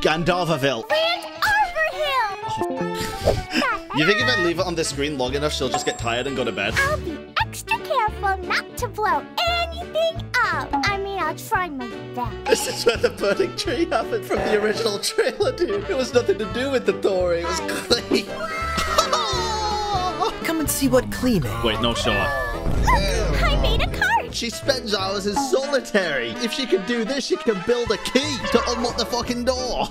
Gandalfaville. Rand Arborhill! Oh, you think if I leave it on the screen long enough, she'll just get tired and go to bed? I'll be extra careful not to blow anything up. I mean, I'll try my best. This is where the burning tree happened from the original trailer, dude. It was nothing to do with the Tory. It was Klee. Come and see what Klee made. Wait, no, show up. I made a card. She spends hours in solitary. If she can do this, she can build a key to unlock the fucking door.